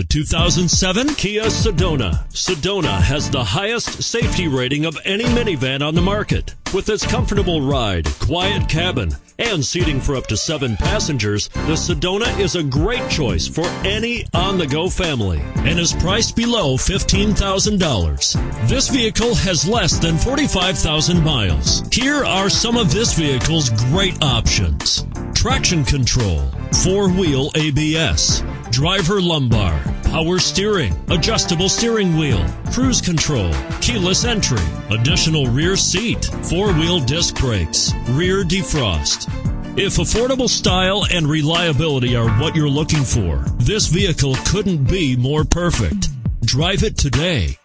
The 2007 Kia Sedona. Sedona has the highest safety rating of any minivan on the market. With its comfortable ride, quiet cabin, and seating for up to seven passengers, the Sedona is a great choice for any on the go family and is priced below $15,000. This vehicle has less than 45,000 miles. Here are some of this vehicle's great options traction control, four wheel ABS driver lumbar, power steering, adjustable steering wheel, cruise control, keyless entry, additional rear seat, four wheel disc brakes, rear defrost. If affordable style and reliability are what you're looking for, this vehicle couldn't be more perfect. Drive it today.